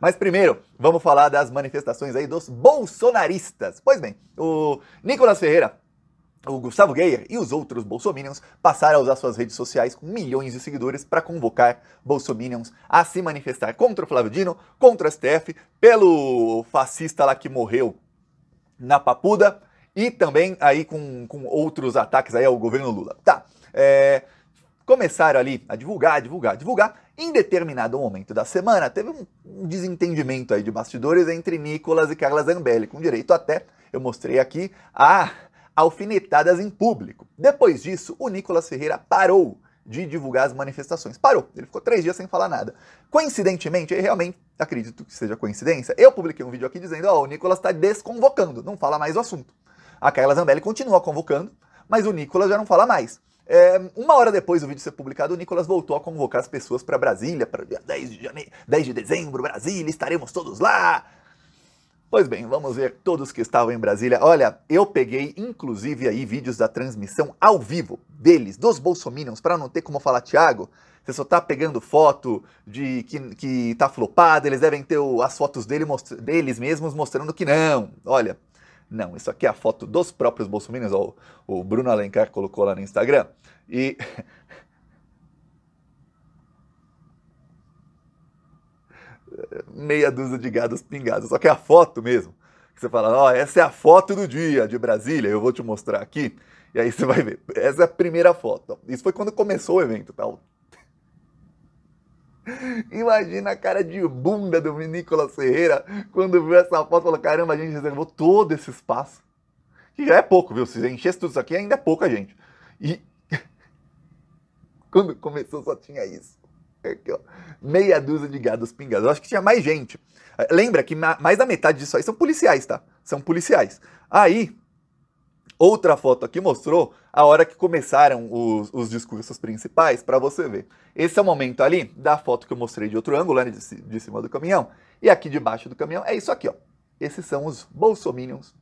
Mas primeiro, vamos falar das manifestações aí dos bolsonaristas. Pois bem, o Nicolas Ferreira o Gustavo Geyer e os outros bolsominions passaram a usar suas redes sociais com milhões de seguidores para convocar bolsominions a se manifestar contra o Flávio Dino, contra o STF, pelo fascista lá que morreu na Papuda e também aí com, com outros ataques aí ao governo Lula. Tá, é, começaram ali a divulgar, divulgar, divulgar. Em determinado momento da semana, teve um, desentendimento aí de bastidores entre Nicolas e Carla Zambelli, com direito até, eu mostrei aqui, a alfinetadas em público. Depois disso, o Nicolas Ferreira parou de divulgar as manifestações. Parou. Ele ficou três dias sem falar nada. Coincidentemente, eu realmente acredito que seja coincidência, eu publiquei um vídeo aqui dizendo: ó, oh, o Nicolas está desconvocando, não fala mais o assunto. A Carla Zambelli continua convocando, mas o Nicolas já não fala mais. É, uma hora depois do vídeo ser publicado, o Nicolas voltou a convocar as pessoas para Brasília, para dia 10 de, janeiro, 10 de dezembro, Brasília, estaremos todos lá. Pois bem, vamos ver todos que estavam em Brasília. Olha, eu peguei inclusive aí vídeos da transmissão ao vivo deles, dos bolsominions, para não ter como falar, Thiago, você só tá pegando foto de que, que tá flopado, eles devem ter o, as fotos dele, deles mesmos mostrando que não. Olha, não, isso aqui é a foto dos próprios bolsominions, ó, o Bruno Alencar colocou lá no Instagram. E meia dúzia de gados pingados. Só que é a foto mesmo. Você fala, ó, oh, essa é a foto do dia de Brasília, eu vou te mostrar aqui. E aí você vai ver. Essa é a primeira foto. Isso foi quando começou o evento, tá? Imagina a cara de bunda do Nicolas Ferreira quando viu essa foto e falou: caramba, a gente reservou todo esse espaço. Que já é pouco, viu? Se enchesse tudo isso aqui, ainda é pouca gente. E quando começou só tinha isso. Aqui, ó, meia dúzia de gados pingados. Eu acho que tinha mais gente. Lembra que mais da metade disso aí são policiais, tá? São policiais. Aí, outra foto aqui mostrou a hora que começaram os, os discursos principais, para você ver. Esse é o momento ali da foto que eu mostrei de outro ângulo, né, de, de cima do caminhão. E aqui debaixo do caminhão é isso aqui, ó. Esses são os bolsominions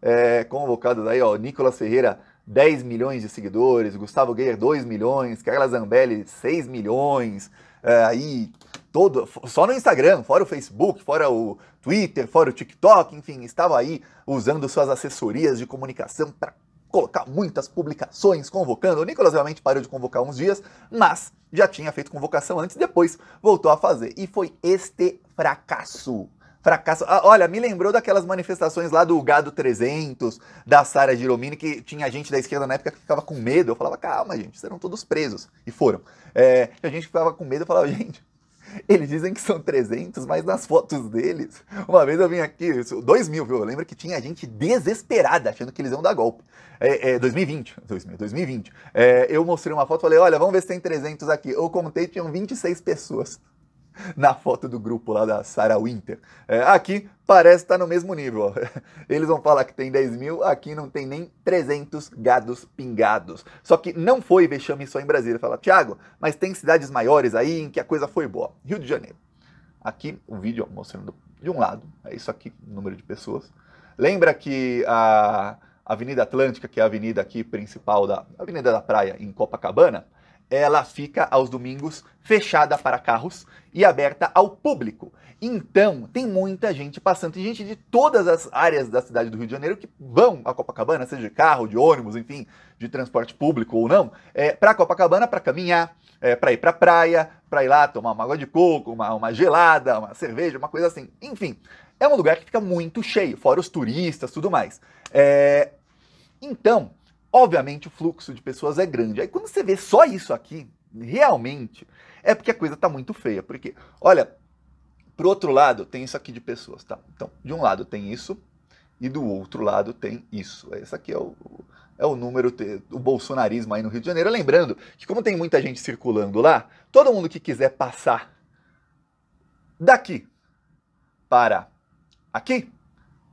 é, convocados aí, ó. Nicolas Ferreira 10 milhões de seguidores, Gustavo Guerreiro 2 milhões, Carla Zambelli 6 milhões, é, aí todo, só no Instagram, fora o Facebook, fora o Twitter, fora o TikTok, enfim, estava aí usando suas assessorias de comunicação para colocar muitas publicações convocando. O Nicolas realmente parou de convocar uns dias, mas já tinha feito convocação antes, depois voltou a fazer. E foi este fracasso fracasso. Ah, olha, me lembrou daquelas manifestações lá do Gado 300, da Sara Giromini, que tinha gente da esquerda na época que ficava com medo. Eu falava, calma, gente, serão todos presos. E foram. É, a gente ficava com medo, eu falava, gente, eles dizem que são 300, mas nas fotos deles. Uma vez eu vim aqui, 2 mil, viu? Eu lembro que tinha gente desesperada achando que eles iam dar golpe. É, é 2020, 2020. É, eu mostrei uma foto e falei: olha, vamos ver se tem 300 aqui. Eu contei, tinham 26 pessoas. na foto do grupo lá da Sarah Winter. É, aqui parece estar tá no mesmo nível. Eles vão falar que tem 10 mil, aqui não tem nem 300 gados pingados. Só que não foi vexame só em Brasília. Fala, Tiago, mas tem cidades maiores aí em que a coisa foi boa. Rio de Janeiro. Aqui o um vídeo mostrando de um lado, é isso aqui, o número de pessoas. Lembra que a Avenida Atlântica, que é a avenida aqui principal da Avenida da Praia em Copacabana, ela fica aos domingos fechada para carros e aberta ao público. Então, tem muita gente passando, tem gente de todas as áreas da cidade do Rio de Janeiro que vão a Copacabana, seja de carro, de ônibus, enfim, de transporte público ou não, é, para Copacabana para caminhar, é, para ir para praia, para ir lá tomar uma água de coco, uma, uma gelada, uma cerveja, uma coisa assim. Enfim, é um lugar que fica muito cheio, fora os turistas, tudo mais. É, então, obviamente o fluxo de pessoas é grande. Aí quando você vê só isso aqui, realmente, é porque a coisa está muito feia. Porque, olha, pro outro lado tem isso aqui de pessoas, tá? Então, de um lado tem isso e do outro lado tem isso. Esse aqui é o, é o número do bolsonarismo aí no Rio de Janeiro. Lembrando que como tem muita gente circulando lá, todo mundo que quiser passar daqui para aqui,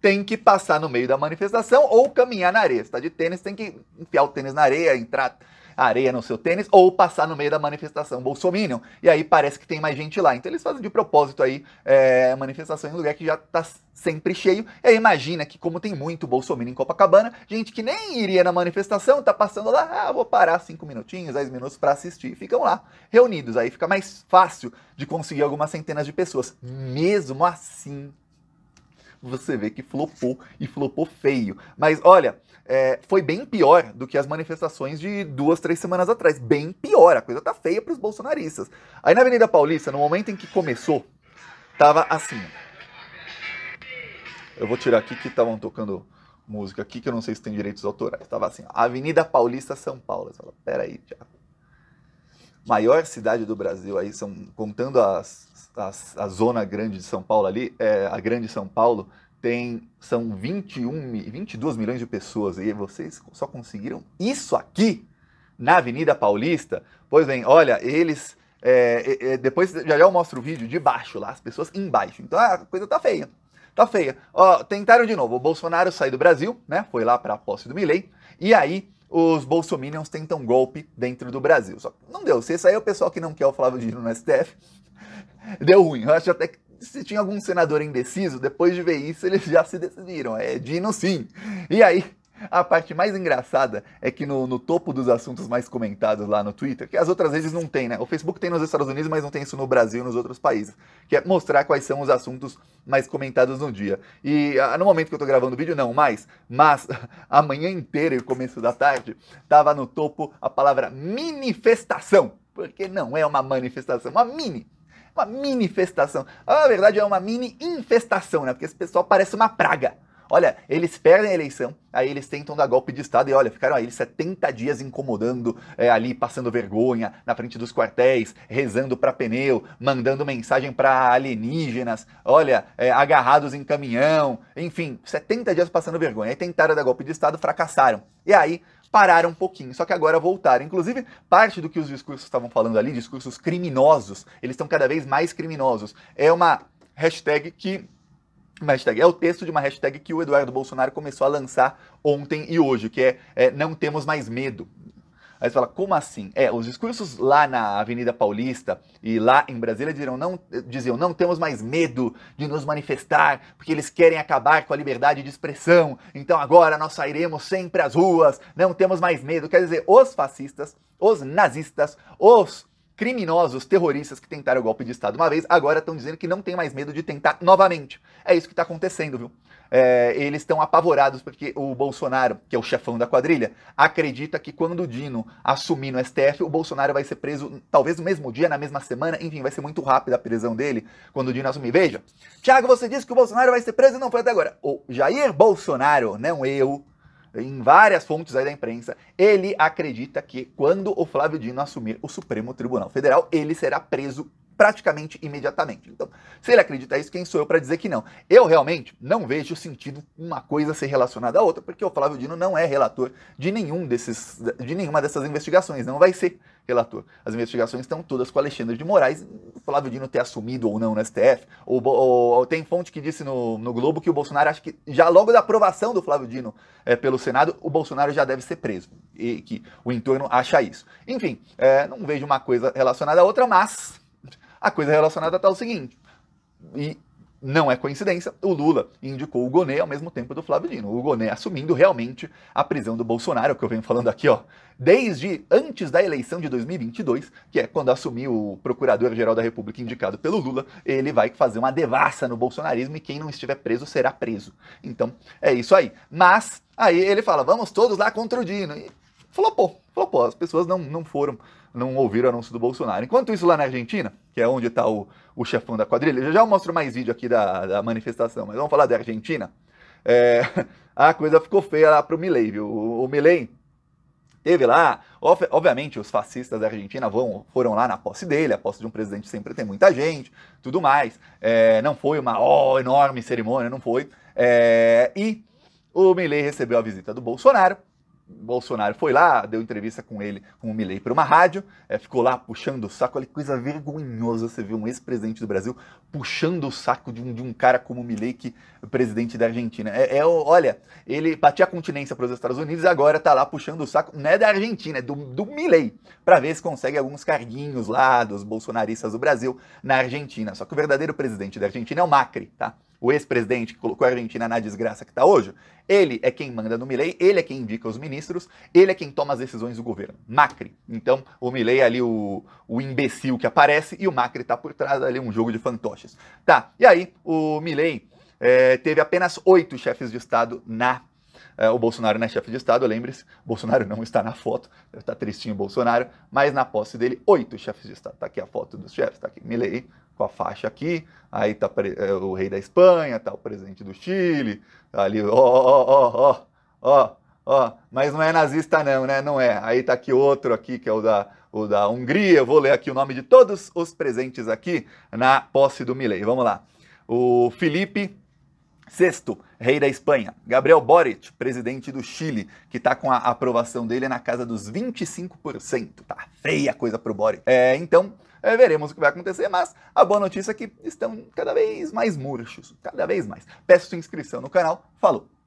tem que passar no meio da manifestação ou caminhar na areia. Se tá de tênis, tem que enfiar o tênis na areia, entrar areia no seu tênis ou passar no meio da manifestação Bolsominion. E aí parece que tem mais gente lá. Então eles fazem de propósito aí é, manifestação em lugar que já tá sempre cheio. E aí imagina que como tem muito Bolsominion em Copacabana, gente que nem iria na manifestação, tá passando lá, ah, vou parar cinco minutinhos, dez minutos para assistir. Ficam lá, reunidos. Aí fica mais fácil de conseguir algumas centenas de pessoas. Mesmo assim, você vê que flopou e flopou feio. Mas olha, é, foi bem pior do que as manifestações de duas, três semanas atrás. Bem pior, a coisa tá feia para os bolsonaristas. Aí na Avenida Paulista, no momento em que começou, tava assim. Eu vou tirar aqui que estavam tocando música aqui, que eu não sei se tem direitos autorais. Tava assim, Avenida Paulista, São Paulo. Você fala, peraí, Tiago. Maior cidade do Brasil, aí são, contando as, a, a zona grande de São Paulo ali, é, a grande São Paulo, tem são 21, 22 milhões de pessoas e vocês só conseguiram isso aqui na Avenida Paulista. Pois bem, olha, eles é, é, depois já já eu mostro o vídeo de baixo lá, as pessoas embaixo. Então a coisa tá feia. Tá feia. Ó, tentaram de novo. O Bolsonaro sair do Brasil, né? Foi lá para a posse do Milley. E aí os bolsominions tentam golpe dentro do Brasil. Só que não deu. Se aí é o pessoal que não quer o Flávio Dino no STF, deu ruim. Eu acho até que se tinha algum senador indeciso, depois de ver isso, eles já se decidiram. É Dino sim. E aí, a parte mais engraçada é que no, no, topo dos assuntos mais comentados lá no Twitter, que as outras vezes não tem, né? O Facebook tem nos Estados Unidos, mas não tem isso no Brasil e nos outros países, que é mostrar quais são os assuntos mais comentados no dia. E ah, no momento que eu tô gravando o vídeo, não mais, mas a manhã inteira e o começo da tarde, tava no topo a palavra manifestação, porque não é uma manifestação, uma mini uma manifestação. Na verdade, é uma mini infestação, né? Porque esse pessoal parece uma praga. Olha, eles perdem a eleição, aí eles tentam dar golpe de Estado e olha, ficaram aí 70 dias incomodando é, ali, passando vergonha na frente dos quartéis, rezando para pneu, mandando mensagem para alienígenas, olha, é, agarrados em caminhão, enfim, 70 dias passando vergonha. Aí tentaram dar golpe de Estado, fracassaram. E aí pararam um pouquinho, só que agora voltaram. Inclusive, parte do que os discursos estavam falando ali, discursos criminosos, eles estão cada vez mais criminosos. É uma hashtag que uma hashtag. É o texto de uma hashtag que o Eduardo Bolsonaro começou a lançar ontem e hoje, que é, é Não Temos Mais Medo. Aí você fala, como assim? É, os discursos lá na Avenida Paulista e lá em Brasília diziam não, diziam, não temos mais medo de nos manifestar, porque eles querem acabar com a liberdade de expressão, então agora nós sairemos sempre às ruas, não temos mais medo. Quer dizer, os fascistas, os nazistas, os criminosos, terroristas que tentaram o golpe de Estado uma vez, agora estão dizendo que não tem mais medo de tentar novamente. É isso que está acontecendo, viu? É, eles estão apavorados porque o Bolsonaro, que é o chefão da quadrilha, acredita que quando o Dino assumir no STF, o Bolsonaro vai ser preso talvez no mesmo dia, na mesma semana, enfim, vai ser muito rápida a prisão dele quando o Dino assumir. Veja, Thiago, você disse que o Bolsonaro vai ser preso e não foi até agora. O Jair Bolsonaro, não eu, em várias fontes aí da imprensa, ele acredita que quando o Flávio Dino assumir o Supremo Tribunal Federal, ele será preso praticamente imediatamente. Então, se ele acredita isso, quem sou eu para dizer que não? Eu realmente não vejo sentido uma coisa ser relacionada à outra, porque o Flávio Dino não é relator de nenhum desses, de nenhuma dessas investigações, não vai ser relator. As investigações estão todas com Alexandre de Moraes, o Flávio Dino ter assumido ou não no STF, ou, ou, ou, tem fonte que disse no, no Globo que o Bolsonaro acha que já logo da aprovação do Flávio Dino é, pelo Senado, o Bolsonaro já deve ser preso, e que o entorno acha isso. Enfim, é, não vejo uma coisa relacionada à outra, mas a coisa relacionada está o seguinte, e não é coincidência, o Lula indicou o Gonê ao mesmo tempo do Flávio Dino. O Gonê assumindo realmente a prisão do Bolsonaro, que eu venho falando aqui, ó, desde antes da eleição de 2022, que é quando assumiu o Procurador-Geral da República indicado pelo Lula, ele vai fazer uma devassa no bolsonarismo e quem não estiver preso será preso. Então, é isso aí. Mas, aí ele fala, vamos todos lá contra o Dino. E flopou, flopou. As pessoas não, não foram não ouviram o anúncio do Bolsonaro. Enquanto isso, lá na Argentina, que é onde está o, o chefão da quadrilha, já já eu mostro mais vídeo aqui da, da manifestação, mas vamos falar da Argentina. É, a coisa ficou feia lá para o Milley, viu? O, o Milley teve lá, obviamente os fascistas da Argentina vão, foram lá na posse dele, a posse de um presidente sempre tem muita gente, tudo mais. É, não foi uma oh, enorme cerimônia, não foi. É, e o Milley recebeu a visita do Bolsonaro, Bolsonaro foi lá, deu entrevista com ele, com o Milley, para uma rádio, é, ficou lá puxando o saco. Olha que coisa vergonhosa você ver um ex-presidente do Brasil puxando o saco de um, de um cara como o Milley, que é presidente da Argentina. É, é olha, ele batia a continência para os Estados Unidos e agora está lá puxando o saco, não é da Argentina, é do, do Milley, para ver se consegue alguns carguinhos lá dos bolsonaristas do Brasil na Argentina. Só que o verdadeiro presidente da Argentina é o Macri, tá? O ex-presidente que colocou a Argentina na desgraça que está hoje, ele é quem manda no Milei, ele é quem indica os ministros, ele é quem toma as decisões do governo. Macri. Então, o Milei é ali o, o imbecil que aparece e o Macri está por trás ali, um jogo de fantoches. Tá, e aí o Milei é, teve apenas oito chefes de Estado na é, o Bolsonaro não é chefe de Estado, lembre-se, Bolsonaro não está na foto, está tristinho o Bolsonaro, mas na posse dele, oito chefes de Estado. Está aqui a foto dos chefes, está aqui Milei, com a faixa aqui, aí tá é, o rei da Espanha, tá o presidente do Chile, tá ali, ó, ó, ó, ó, ó, mas não é nazista não, né? Não é. Aí tá aqui outro aqui, que é o da, o da Hungria, eu vou ler aqui o nome de todos os presentes aqui na posse do Milei. Vamos lá. O Felipe Sexto, rei da Espanha. Gabriel Boric, presidente do Chile, que está com a aprovação dele na casa dos 25%. Tá feia coisa pro Boric. É, então, é, veremos o que vai acontecer, mas a boa notícia é que estão cada vez mais murchos, cada vez mais. Peço sua inscrição no canal. Falou!